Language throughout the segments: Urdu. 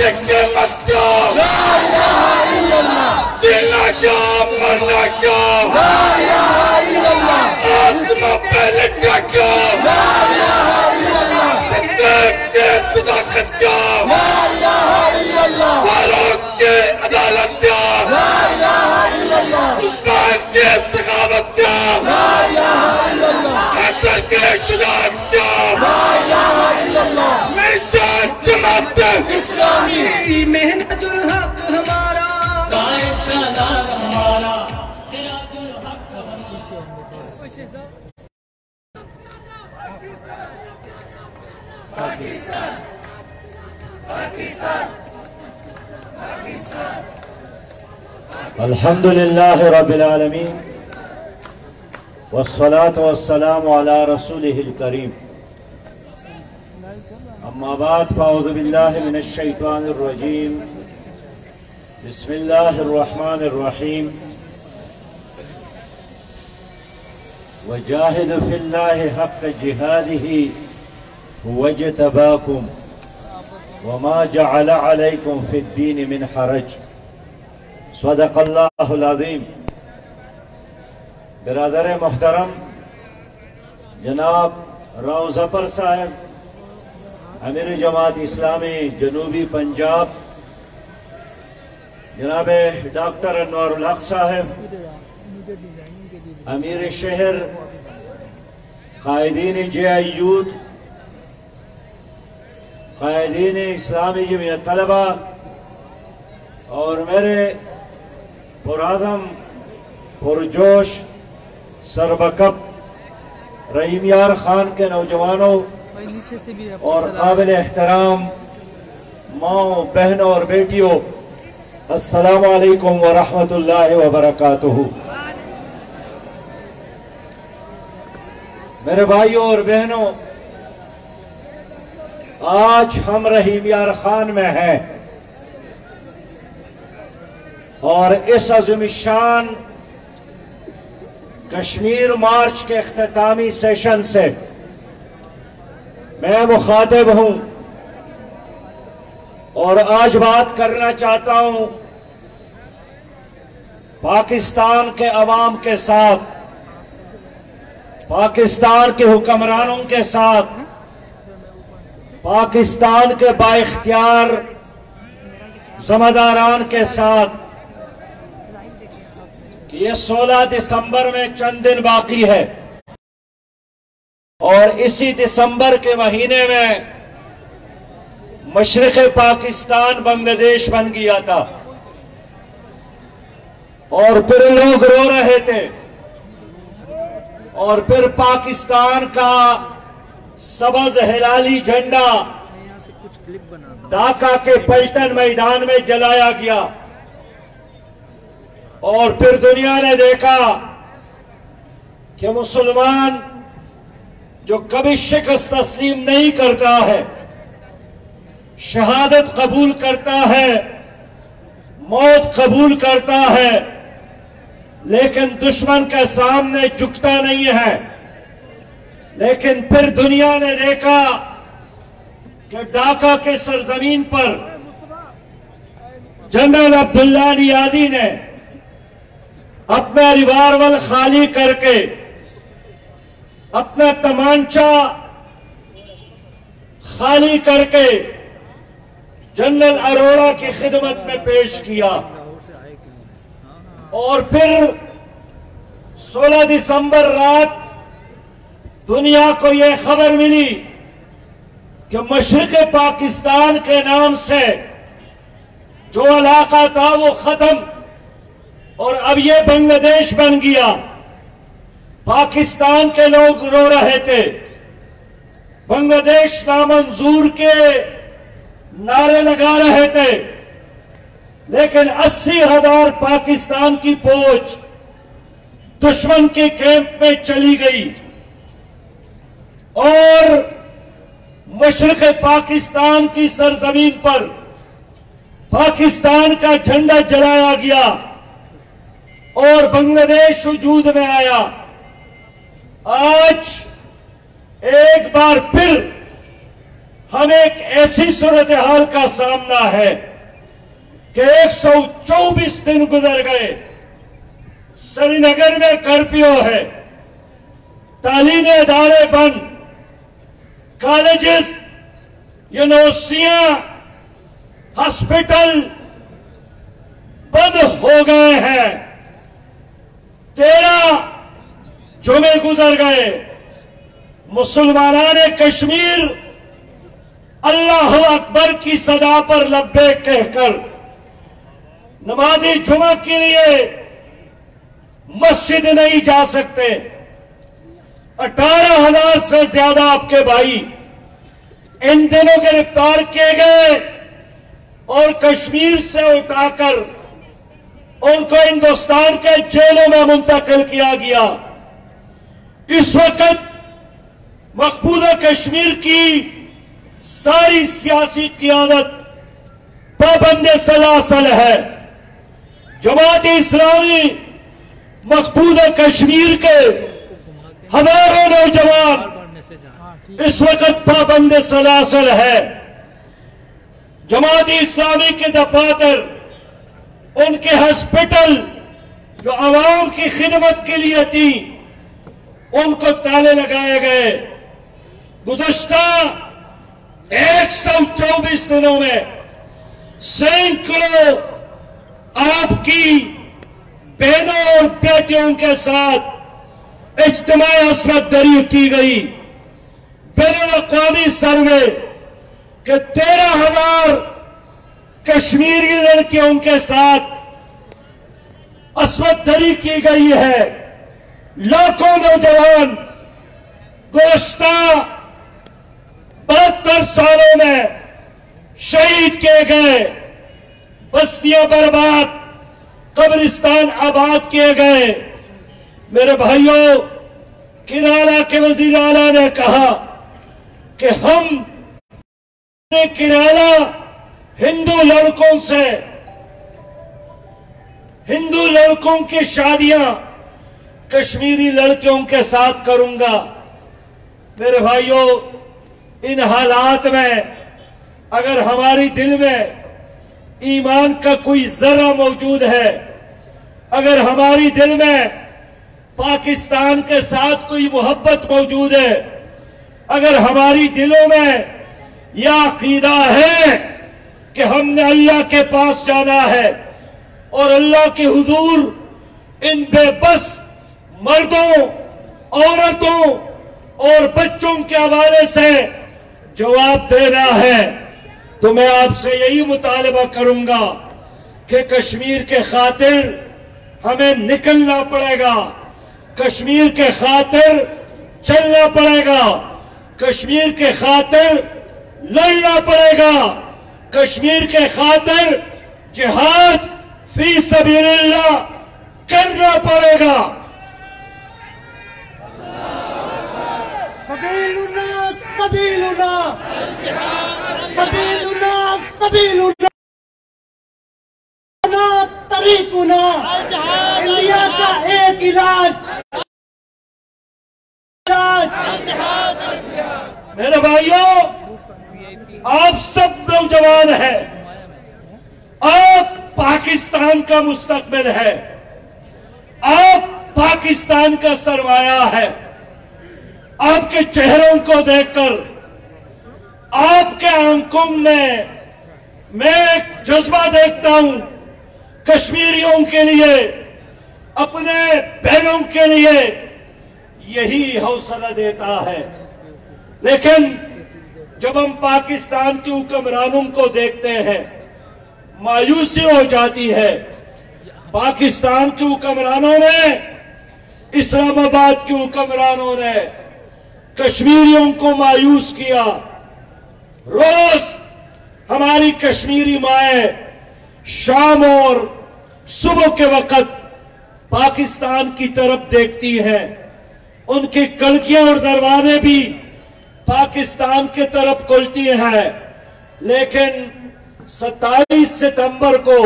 ٹکے مت جاؤ جینا کیا مرنا کیا آسماں پہ لٹا کیا زندگی کے صداقت کیا فاروق کے عدالت کیا عثمان کے سخاوت کیا حیدر کے شجاعت کیا میری جان جماعت اسلامی پاکستان الحمد لله رب العالمين والصلاة والسلام على رسوله الكريم أما بعد فأعوذ بالله من الشيطان الرجيم بسم الله الرحمن الرحيم وجاهدوا في الله حق جهاده هو اجتباكم وما جعل عليكم في الدين من حرج. صدق اللہ العظیم برادر محترم، جناب راؤ ظفر صاحب، امیر جماعت اسلامی جنوبی پنجاب، جناب ڈاکٹر انوار الحق صاحب، امیر شہر قائدین جے آئی یوت قائدین اسلامی جمعیت طلبہ اور میرے پرادم پرجوش سربکب رحیم یار خان کے نوجوانوں اور قابل احترام ماں بہنوں اور بیٹیوں، السلام علیکم ورحمۃ اللہ وبرکاتہ۔ میرے بھائیوں اور بہنوں آج ہم رحیم یار خان میں ہیں۔ اور اس عظم شان کشمیر مارچ کے اختتامی سیشن سے میں مخاطب ہوں۔ اور آج بات کرنا چاہتا ہوں پاکستان کے عوام کے ساتھ، پاکستان کے حکمرانوں کے ساتھ۔ پاکستان کے با اختیار زمداران کے ساتھ کہ یہ سولہ دسمبر میں چند دن باقی ہے اور اسی دسمبر کے مہینے میں مشرق پاکستان بنگلہ دیش بن گیا تھا اور پھر لوگ رو رہے تھے اور پھر پاکستان کا سبز ہلالی جھنڈا۔ ڈاکہ کے پلٹن میدان میں جلایا گیا۔ اور پھر دنیا نے دیکھا کہ مسلمان جو کبھی شکست تسلیم نہیں کرتا ہے، شہادت قبول کرتا ہے، موت قبول کرتا ہے، لیکن دشمن کے سامنے جھکتا نہیں ہے۔ لیکن پھر دنیا نے دیکھا کہ ڈاکہ کے سرزمین پر جنرل عبداللہ نیادی نے اپنا ریوارول خالی کر کے اپنا تمانچہ خالی کر کے جنرل اروڑا کی خدمت میں پیش کیا۔ اور پھر سولہ دسمبر رات دنیا کو یہ خبر ملی کہ مشرق پاکستان کے نام سے جو علاقہ تھا وہ ختم اور اب یہ بنگلہ دیش بن گیا۔ پاکستان کے لوگ رو رہے تھے۔ بنگلہ دیش نامنظور کے نعرے لگا رہے تھے۔ لیکن اسی ہزار پاکستان کی فوج دشمن کے کیمپ میں چلی گئی۔ اور مشرق پاکستان کی سرزمین پر پاکستان کا جھنڈا جلایا گیا اور بنگلہ دیش وجود میں آیا۔ آج ایک بار پھر ہم ایک ایسی صورتحال کا سامنا ہے کہ ایک سو چوبیس دن گزر گئے۔ سری نگر میں کرفیو ہے۔ تعلیمی ادارے بند۔ کالجز یونیورسٹیاں ہاسپٹل بند ہو گئے ہیں۔ تیرہ جمعے گزر گئے، مسلمانان کشمیر، اللہ اکبر کی صدا پر لبے کہہ کر نمازی جمعہ کے لیے مسجد نہیں جا سکتے۔ اٹھارہ ہزار سے زیادہ آپ کے بھائی۔ ان دنوں گرفتار کیے گئے اور کشمیر سے اٹھا کر ان کو ہندوستان کے جیلوں میں منتقل کیا گیا۔ اس وقت مقبوضہ کشمیر کی ساری سیاسی قیادت پابند سلاسل ہے۔ جماعت اسلامی مقبوضہ کشمیر کے ہزاروں نوجوان، اس وقت پابند سلاسل ہے۔ جماعت اسلامی کے دفاتر، ان کے ہسپٹل جو عوام کی خدمت کے لیے تھی، ان کو تالے لگائے گئے۔ گزشتہ ایک سو چوبیس دنوں میں سینکڑوں آپ کی بہنوں اور بیٹیوں کے ساتھ اجتماع عصمت دری کی گئی۔ بین الاقوامی سروے کہ تیرہ ہزار کشمیری لڑکیوں کے ساتھ عصمت دری کی گئی ہے۔ لاکھوں نوجوان گوشتہ بہتر سالوں میں شہید کیے گئے۔ بستیاں برباد، قبرستان آباد کیے گئے۔ میرے بھائیوں کرالا کے وزیر اعلیٰ نے کہا کہ ہم نے کرالا ہندو لڑکوں سے، ہندو لڑکوں کی شادیاں کشمیری لڑکیوں کے ساتھ کروں گا۔ میرے بھائیوں ان حالات میں اگر ہماری دل میں ایمان کا کوئی ذرہ موجود ہے، اگر ہماری دل میں پاکستان کے ساتھ کوئی محبت موجود ہے؟ اگر ہماری دلوں میں یہ عقیدہ ہے کہ ہم نے اللہ کے پاس جانا ہے اور اللہ کے حضور ان بے بس مردوں، عورتوں اور بچوں کے حوالے سے جواب دینا ہے، تو میں آپ سے یہی مطالبہ کروں گا کہ کشمیر کے خاطر ہمیں نکلنا پڑے گا۔ کشمیر کے خاطر چلنا پڑے گا۔ کشمیر کے خاطر لڑنا پڑے گا۔ کشمیر کے خاطر جہاد فی سبیل اللہ کرنا پڑے گا۔ طريقنا انڈیا کا ایک علاج۔ میرے بھائیوں آپ سب نوجوان ہیں۔ آپ پاکستان کا مستقبل ہے۔ آپ پاکستان کا سرمایہ ہے۔ آپ کے چہروں کو دیکھ کر، آپ کے آنکھوں میں میں ایک جذبہ دیکھتا ہوں۔ کشمیریوں کے لیے، اپنے بہنوں کے لیے یہی حوصلہ دیتا ہے۔ لیکن جب ہم پاکستان کے حکمرانوں کو دیکھتے ہیں، مایوسی ہو جاتی ہے۔ پاکستان کے حکمرانوں نے، اسلام آباد کے حکمرانوں نے کشمیریوں کو مایوس کیا۔ روز ہماری کشمیری مائیں شام اور صبح کے وقت پاکستان کی طرف دیکھتی ہیں۔ ان کی کلکیاں اور دروازے بھی پاکستان کی طرف کھلتی ہے لیکن ستائیس ستمبر کو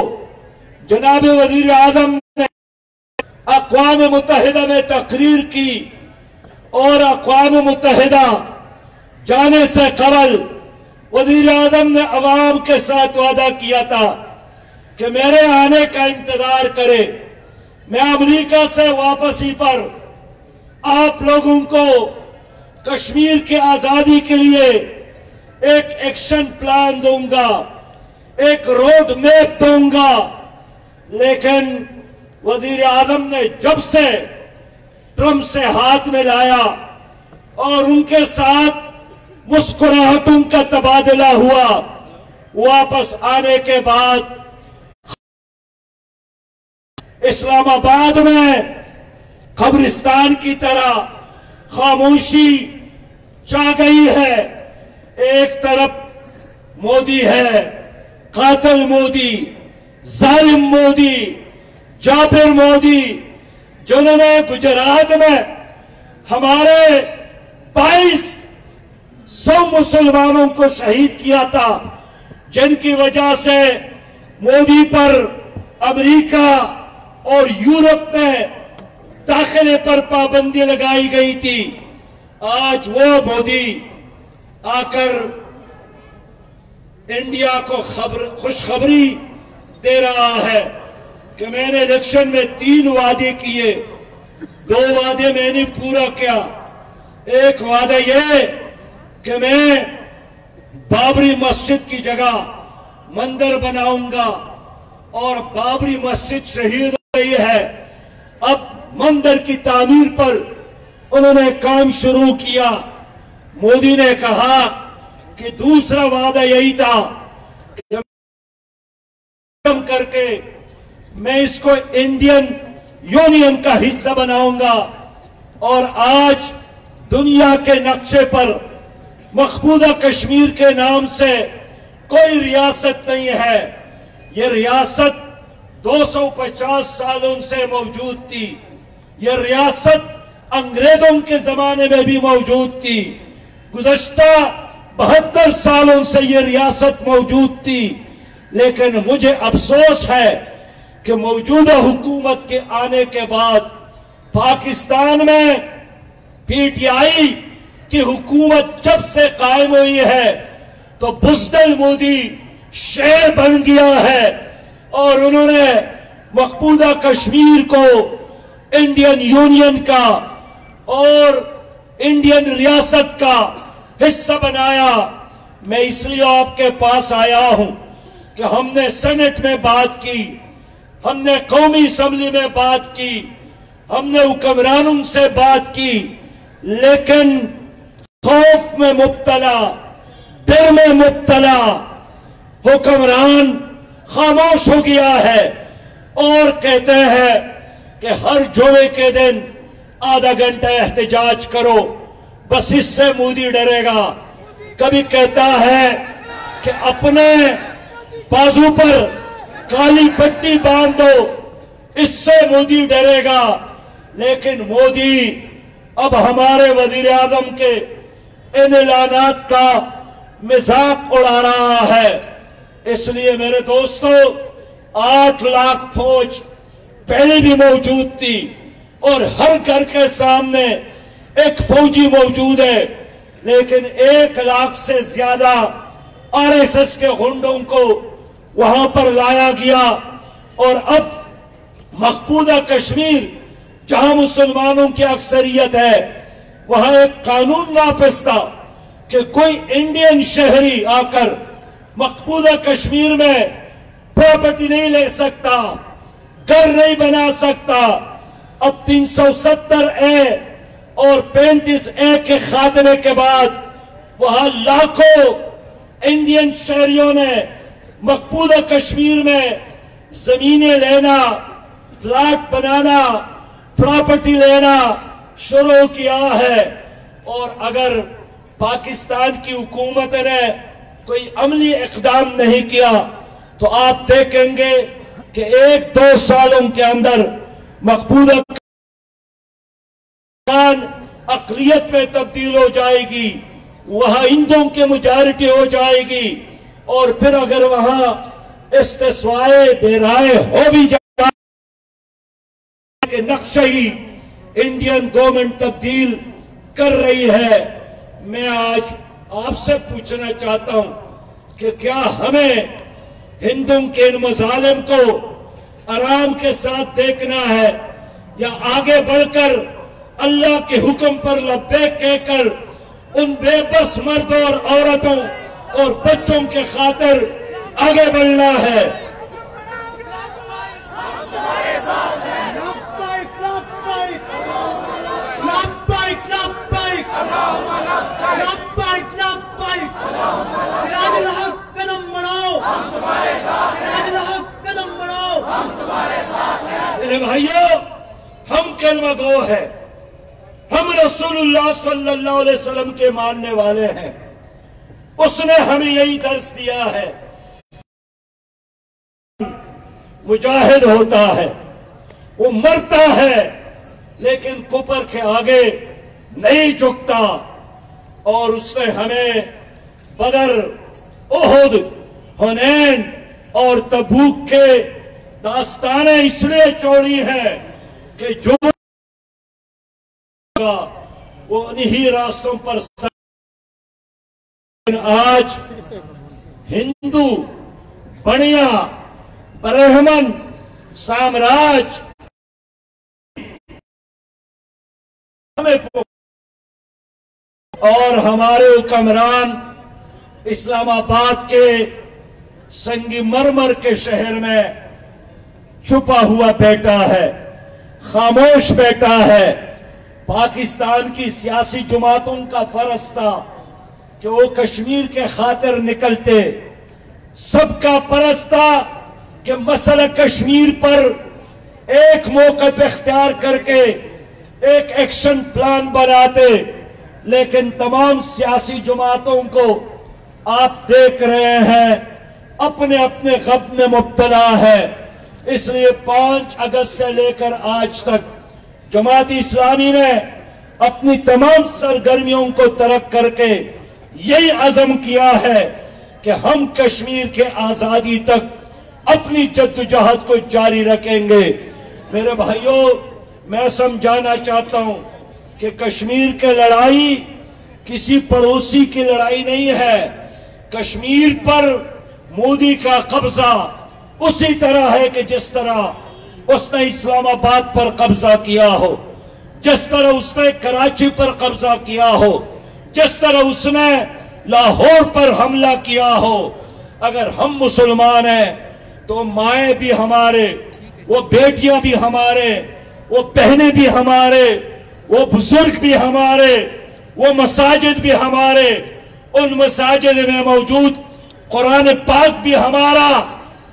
جناب وزیر اعظم نے اقوام متحدہ میں تقریر کی اور اقوام متحدہ جانے سے قبل وزیر اعظم نے عوام کے ساتھ وعدہ کیا تھا کہ میرے آنے کا انتظار کرے۔ میں امریکہ سے واپسی پر آپ لوگوں کو کشمیر کے آزادی کے لیے ایک ایکشن پلان دوں گا، ایک روڈ میپ دوں گا۔ لیکن وزیر اعظم نے جب سے ٹرمپ سے ہاتھ میں لایا اور ان کے ساتھ مسکراہٹوں کا تبادلہ ہوا، واپس آنے کے بعد اسلام آباد میں قبرستان کی طرح خاموشی چاہ گئی ہے؟ ایک طرف مودی ہے، قاتل مودی، ظالم مودی، جابر مودی، جنہوں نے گجرات میں ہمارے بائیس سو مسلمانوں کو شہید کیا تھا، جن کی وجہ سے مودی پر امریکہ اور یورپ میں داخلے پر پابندی لگائی گئی تھی۔ آج وہ مودی آ کر انڈیا کو خبر خوشخبری دے رہا ہے کہ میں نے الیکشن میں تین وعدے کیے۔ دو وعدے میں نے پورا کیا۔ ایک وعدہ یہ کہ میں بابری مسجد کی جگہ مندر بناؤں گا اور بابری مسجد شہید ہو رہی ہے۔ اب مندر کی تعمیر پر انہوں نے کام شروع کیا۔ مودی نے کہا کہ دوسرا وعدہ یہی تھا کر کے میں اس کو انڈین یونین کا حصہ بناؤں گا اور آج دنیا کے نقشے پر مقبوضہ کشمیر کے نام سے کوئی ریاست نہیں ہے۔ یہ ریاست دو سو پچاس سالوں سے موجود تھی۔ یہ ریاست انگریزوں کے زمانے میں بھی موجود تھی۔ گزشتہ بہتر سالوں سے یہ ریاست موجود تھی۔ لیکن مجھے افسوس ہے کہ موجودہ حکومت کے آنے کے بعد پاکستان میں پی ٹی آئی کی حکومت جب سے قائم ہوئی ہے تو بزدل مودی شیر بن گیا ہے اور انہوں نے مقبودہ کشمیر کو انڈین یونین کا اور انڈین ریاست کا حصہ بنایا۔ میں اس لیے آپ کے پاس آیا ہوں کہ ہم نے سینٹ میں بات کی، ہم نے قومی اسمبلی میں بات کی، ہم نے حکمرانوں سے بات کی، لیکن خوف میں مبتلا در میں مبتلا حکمران خاموش ہو گیا ہے اور کہتے ہیں کہ ہر جمعے کے دن آدھا گھنٹہ احتجاج کرو، بس اس سے مودی ڈرے گا۔ کبھی کہتا ہے کہ اپنے بازو پر کالی پٹی باندھ دو، اس سے مودی ڈرے گا۔ لیکن مودی اب ہمارے وزیر اعظم کے ان اعلانات کا مزاق اڑا رہا ہے۔ اس لیے میرے دوستو، آٹھ لاکھ فوج پہلے بھی موجود تھی اور ہر گھر کے سامنے ایک فوجی موجود ہے، لیکن ایک لاکھ سے زیادہ آر ایس ایس کے ہنڈوں کو وہاں پر لایا گیا اور اب مقبودہ کشمیر، جہاں مسلمانوں کی اکثریت ہے، وہاں ایک قانون واپس تھا کہ کوئی انڈین شہری آ کر مقبودہ کشمیر میں پراپرٹی نہیں لے سکتا۔ گھر نہیں بنا سکتا۔ اب تین سو ستر اے اور پینتیس اے کے خاتمے کے بعد وہاں لاکھوں انڈین شہریوں نے مقبوضہ کشمیر میں زمینیں لینا پلاٹ بنانا، پراپرٹی لینا شروع کیا ہے۔ اور اگر پاکستان کی حکومت نے کوئی عملی اقدام نہیں کیا تو آپ دیکھیں گے کہ ایک دو سالوں کے اندر مقبوضہ اقلیت میں تبدیل ہو جائے گی، وہاں ہندوں کے مجارٹی ہو جائے گی اور پھر اگر وہاں استثوائے بے رائے ہو بھی جائے کہ نقشہ ہی انڈین گورنمنٹ تبدیل کر رہی ہے، میں آج آپ سے پوچھنا چاہتا ہوں کہ کیا ہمیں ہندوں کے ان مظالم کو آرام کے ساتھ دیکھنا ہے یا آگے بڑھ کر اللہ کے حکم پر لبیک کہہ کر ان بے بس مردوں اور عورتوں اور بچوں کے خاطر آگے بڑھنا ہے لبیک لبیک لبیک لبیک لبیک لبیک سراج الحق قدم بڑھاؤ سراج الحق قدم بڑھاؤ میرے بھائیوں کلمہ گو ہے۔ ہم رسول اللہ صلی اللہ علیہ وسلم کے ماننے والے ہیں۔ اس نے ہمیں یہی درس دیا ہے۔ مجاہد ہوتا ہے۔ وہ مرتا ہے، لیکن کپر کے آگے نہیں جھکتا۔ اور اس نے ہمیں بدر، احد حنین اور تبوک کے داستانیں اس لیے چوڑی ہیں کہ جو وہ انہی راستوں پر س- آج ہندو، بڑیا، برہمن، سامراج ہمیں اور ہمارے حکمران اسلام آباد کے سنگی مرمر کے شہر میں چھپا ہوا بیٹا ہے، خاموش بیٹا ہے۔ پاکستان کی سیاسی جماعتوں کا فرض تھا کہ وہ کشمیر کے خاطر نکلتے۔ سب کا پرس تھا کہ مسئلہ کشمیر پر ایک موقع پہ اختیار کر کے ایک ایکشن پلان بناتے۔ لیکن تمام سیاسی جماعتوں کو آپ دیکھ رہے ہیں، اپنے اپنے غب میں مبتلا ہے۔ اس لیے پانچ اگست سے لے کر آج تک جماعت اسلامی نے اپنی تمام سرگرمیوں کو ترک کر کے یہی عزم کیا ہے کہ ہم کشمیر کے آزادی تک اپنی جدوجہد کو جاری رکھیں گے۔ میرے بھائیوں، میں سمجھانا چاہتا ہوں کہ کشمیر کے لڑائی کسی پڑوسی کی لڑائی نہیں ہے۔ کشمیر پر مودی کا قبضہ اسی طرح ہے کہ جس طرح اس نے اسلام آباد پر قبضہ کیا ہو، جس طرح اس نے کراچی پر قبضہ کیا ہو، جس طرح اس نے لاہور پر حملہ کیا ہو۔ اگر ہم مسلمان ہیں، تو مائیں بھی ہمارے، وہ بیٹیاں بھی ہمارے، وہ بہنیں بھی ہمارے، وہ بزرگ بھی ہمارے، وہ مساجد بھی ہمارے۔ ان مساجد میں موجود قرآن پاک بھی ہمارا۔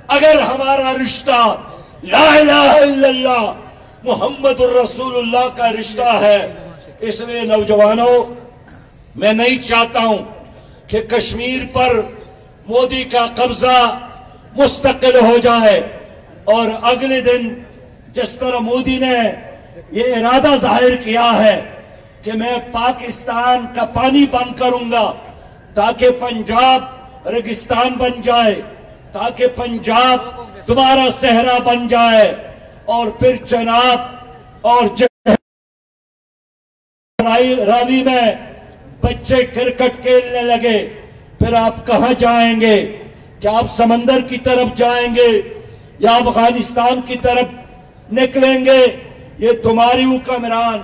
اگر ہمارا رشتہ لا الہ الا اللہ، محمد الرسول اللہ کا رشتہ ہے۔ اس لیے نوجوانوں میں نہیں چاہتا ہوں کہ کشمیر پر مودی کا قبضہ مستقل ہو جائے۔ اور اگلے دن جس طرح مودی نے یہ ارادہ ظاہر کیا ہے کہ میں پاکستان کا پانی بند کروں گا تاکہ پنجاب، ریگستان بن جائے۔ تاکہ پنجاب دوبارہ صحرا بن جائے اور پھر چناب اور راوی میں بچے کرکٹ کھیلنے لگے۔ پھر آپ کہاں جائیں گے؟ کیا آپ سمندر کی طرف جائیں گے؟ یا افغانستان کی طرف نکلیں گے؟ یہ تمہاری حکمران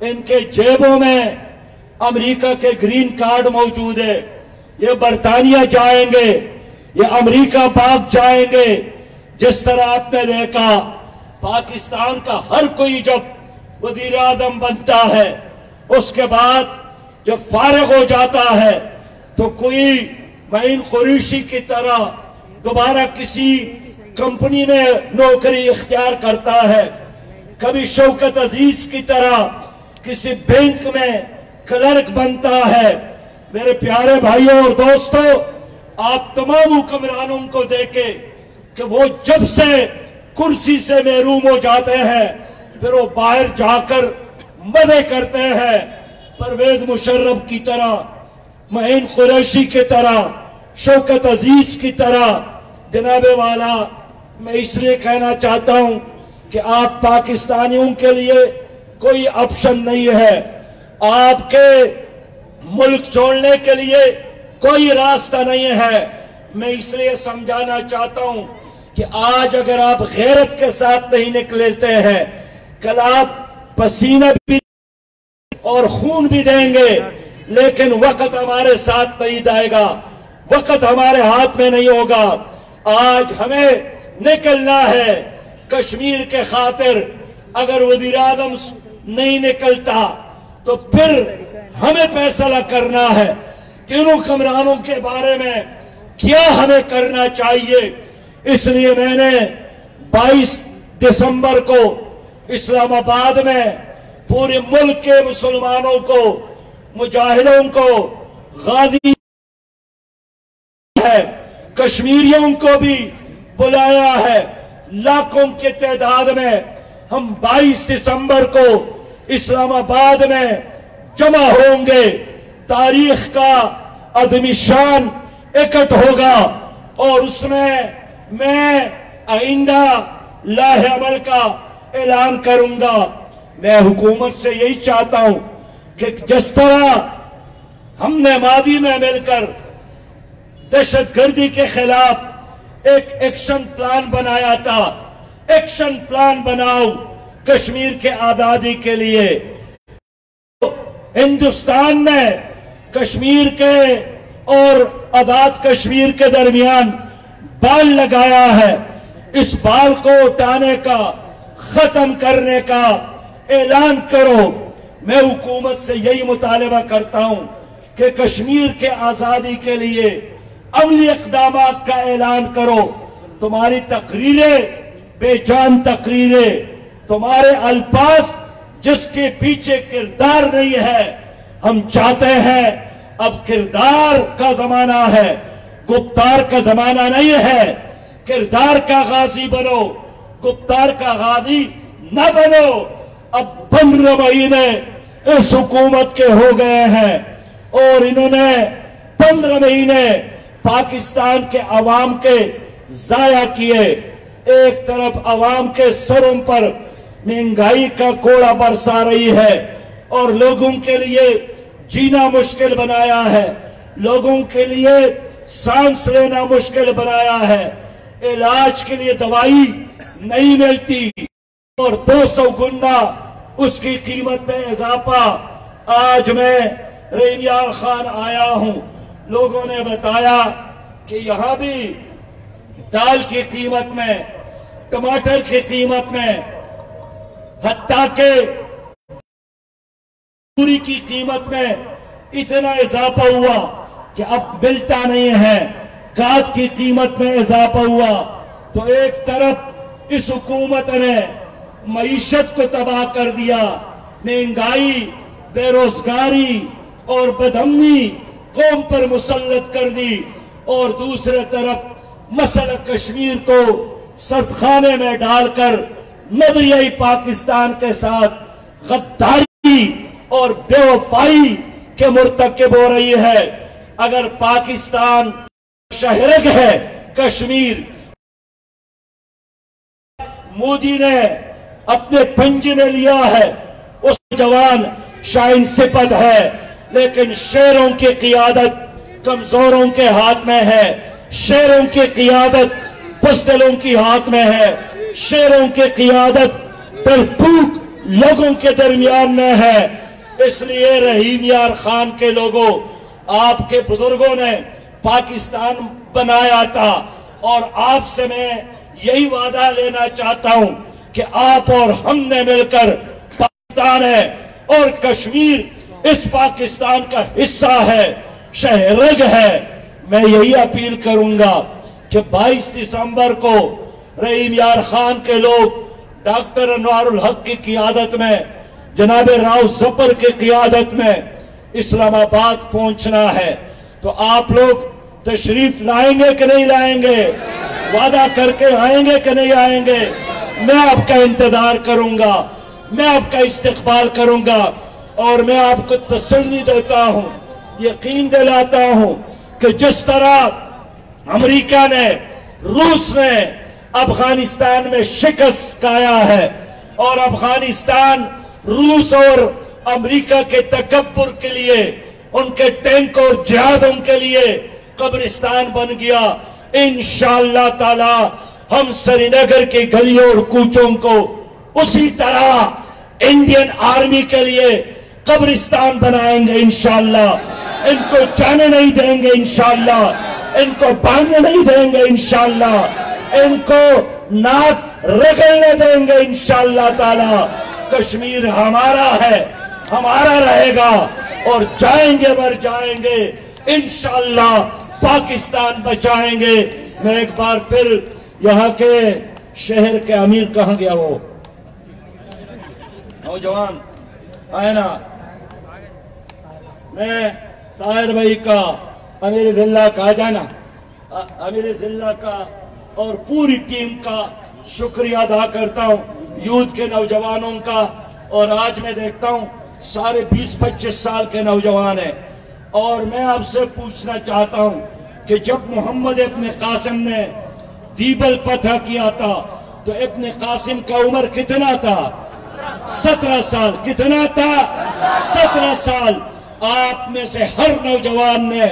ان کے جیبوں میں امریکہ کے گرین کارڈ موجود ہے۔ یہ برطانیہ جائیں گے۔ یہ امریکہ پاک جائیں گے۔ جس طرح آپ نے دیکھا، پاکستان کا ہر کوئی جب وزیر اعظم بنتا ہے، اس کے بعد جب فارغ ہو جاتا ہے، تو کوئی معین قریشی کی طرح دوبارہ کسی کمپنی میں نوکری اختیار کرتا ہے۔ کبھی شوکت عزیز کی طرح کسی بینک میں کلرک بنتا ہے۔ میرے پیارے بھائیوں اور دوستوں آپ تمام حکمرانوں کو دیکھیں کہ وہ جب سے کرسی سے محروم ہو جاتے ہیں، پھر وہ باہر جا کر مدے کرتے ہیں۔ پرویز مشرف کی طرح معین قریشی کی طرح، شوکت عزیز کی طرح۔ جناب والا، میں اس لیے کہنا چاہتا ہوں کہ آپ پاکستانیوں کے لیے کوئی آپشن نہیں ہے۔ آپ کے ملک چھوڑنے کے لیے کوئی راستہ نہیں ہے۔ میں اس لیے سمجھانا چاہتا ہوں کہ آج اگر آپ غیرت کے ساتھ نہیں نکلتے ہیں، کل آپ پسینہ بھی اور خون بھی دیں گے۔ لیکن وقت ہمارے ساتھ نہیں جائے گا۔ وقت ہمارے ہاتھ میں نہیں ہوگا۔ آج ہمیں نکلنا ہے کشمیر کے خاطر۔ اگر وزیر اعظم نہیں نکلتا تو پھر ہمیں فیصلہ کرنا ہے۔ کہ ان حکمرانوں کے بارے میں کیا ہمیں کرنا چاہیے؟ اس لیے میں نے بائیس دسمبر کو اسلام آباد میں پورے ملک کے مسلمانوں کو، مجاہدوں کو، غازی ہے، کشمیریوں کو بھی بلایا ہے۔ لاکھوں کے تعداد میں ہم بائیس دسمبر کو اسلام آباد میں جمع ہوں گے۔ تاریخ کا عظمی شان اکٹ ہوگا اور اس میں میں آئندہ لاہ عمل کا اعلان کروں گا۔ میں حکومت سے یہی چاہتا ہوں کہ جس طرح ہم نے ماضی میں مل کر دہشت گردی کے خلاف ایک ایکشن پلان بنایا تھا۔ ایکشن پلان بناؤ کشمیر کے آزادی کے لیے۔ ہندوستان نے کشمیر کے اور آزاد کشمیر کے درمیان بال لگایا ہے۔ اس بال کو اٹھانے کا، ختم کرنے کا اعلان کرو۔ میں حکومت سے یہی مطالبہ کرتا ہوں کہ کشمیر کے آزادی کے لیے عملی اقدامات کا اعلان کرو۔ تمہاری تقریریں بے جان تقریریں، تمہارے الفاظ جس کے پیچھے کردار نہیں ہے۔ ہم چاہتے ہیں اب کردار کا زمانہ ہے، گپتار کا زمانہ نہیں ہے۔ کردار کا غازی بنو، گپتار کا غازی نہ بنو۔ اب پندرہ مہینے اس حکومت کے ہو گئے ہیں اور انہوں نے پندرہ مہینے پاکستان کے عوام کے ضائع کیے۔ ایک طرف عوام کے سروں پر مہنگائی کا کوڑا برسا رہی ہے اور لوگوں کے لیے جینا مشکل بنایا ہے۔ لوگوں کے لیے سانس لینا مشکل بنایا ہے۔ علاج کے لیے دوائی نہیں ملتی۔ اور دو سو گنا اس کی قیمت میں اضافہ۔ آج میں رحیم خان آیا ہوں۔ لوگوں نے بتایا کہ یہاں بھی دال کی قیمت میں، ٹماٹر کی قیمت میں، حتیٰ کہ پوری کی قیمت میں اتنا اضافہ ہوا کہ اب ملتا نہیں ہے۔ کاد کی قیمت میں اضافہ ہوا۔ تو ایک طرف اس حکومت نے معیشت کو تباہ کر دیا۔ مہنگائی، بے روزگاری اور بدہمنی قوم پر مسلط کر دی۔ اور دوسرے طرف مسئلہ کشمیر کو سردخانے میں ڈال کر نظریائی پاکستان کے ساتھ غداری اور بے وفائی کے مرتکب ہو رہی ہے۔ اگر پاکستان شہرگ ہے، کشمیر۔ مودی نے اپنے پنج میں لیا ہے۔ اس جوان شائن سپت ہے، لیکن شیروں کی قیادت کمزوروں کے ہاتھ میں ہے۔ شیروں کی قیادت بزدلوں کی ہاتھ میں ہے۔ شیروں کی قیادت پرپوک لوگوں کے درمیان میں ہے۔ اس لیے رحیم یار خان کے لوگوں، آپ کے بزرگوں نے پاکستان بنایا تھا۔ اور آپ سے میں یہی وعدہ لینا چاہتا ہوں کہ آپ اور ہم نے مل کر پاکستان ہے اور کشمیر اس پاکستان کا حصہ ہے، شہرگ ہے۔ میں یہی اپیل کروں گا کہ بائیس دسمبر کو رحیم یار خان کے لوگ ڈاکٹر انوار الحق کی قیادت میں جناب راؤ زفر کی قیادت میں اسلام آباد پہنچنا ہے۔ تو آپ لوگ تشریف لائیں گے کہ نہیں لائیں گے؟ وعدہ کر کے آئیں گے کہ نہیں آئیں گے؟ میں آپ کا انتظار کروں گا۔ میں آپ کا استقبال کروں گا۔ اور میں آپ کو تسلی دیتا ہوں، یقین دلاتا ہوں کہ جس طرح امریکہ نے، روس نے افغانستان میں شکست کایا ہے اور افغانستان روس اور امریکہ کے تکبر کے لیے، ان کے ٹینک اور جہادوں کے لیے قبرستان بن گیا۔ انشاءاللہ تعالی ہم سری نگر کے گلیوں اور کوچوں کو اسی طرح انڈین آرمی کے لیے قبرستان بنائیں گے انشاءاللہ۔ ان کو جانے نہیں دیں گے انشاءاللہ۔ ان کو باندھنے نہیں دیں گے انشاءاللہ۔ ان کو ناک رگڑنے دیں گے انشاءاللہ تعالی۔ کشمیر ہمارا ہے، ہمارا رہے گا اور جائیں گے، مر جائیں گے۔ انشاءاللہ پاکستان بچائیں گے۔ میں ایک بار پھر یہاں کے شہر کے امیر کہاں گیا وہ؟ نوجوان، آئے نا۔ میں طاہر بھائی کا، امیر ضلع کا جانا۔ امیر ضلع کا اور پوری ٹیم کا شکریہ ادا کرتا ہوں۔ یوتھ کے نوجوانوں کا اور آج میں دیکھتا ہوں سارے بیس پچیس سال کے نوجوان ہیں اور میں آپ سے پوچھنا چاہتا ہوں کہ جب محمد ابن قاسم نے دیبل پتہ کیا تھا تو ابن قاسم کا عمر کتنا تھا؟ سترہ سال۔ کتنا تھا؟ سترہ سال۔ آپ میں سے ہر نوجوان نے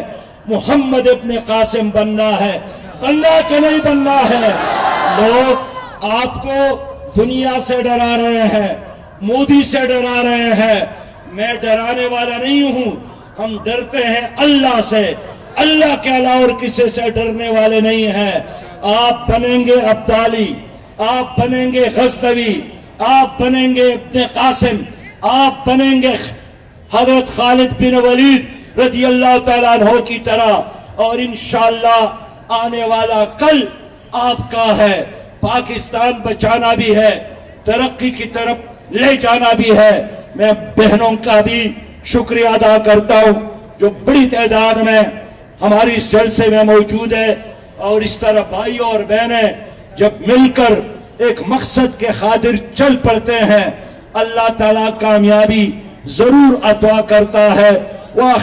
محمد ابن قاسم بننا ہے۔ بننا کہ نہیں بننا ہے۔ لوگ، آپ کو دنیا سے ڈرا رہے ہیں، مودی سے ڈرا رہے ہیں۔ میں ڈرانے والا نہیں ہوں، ہم ڈرتے ہیں اللہ سے۔ اللہ کے علاوہ اور کسی سے ڈرنے والے نہیں ہیں۔ آپ بنیں گے عبدالی آپ بنیں گے غزنوی، آپ بنیں گے ابن قاسم، آپ بنیں گے حضرت خالد بن ولید رضی اللہ تعالیٰ عنہ کی طرح۔ اور انشاءاللہ آنے والا کل آپ کا ہے۔ پاکستان بچانا بھی ہے، ترقی کی طرف لے جانا بھی ہے۔ میں بہنوں کا بھی شکریہ ادا کرتا ہوں، جو بڑی تعداد میں ہماری اس جلسے میں موجود ہے۔ اور اس طرح بھائی اور بہنیں جب مل کر ایک مقصد کے خاطر چل پڑتے ہیں، اللہ تعالیٰ کامیابی ضرور عطا کرتا ہے۔ وآخر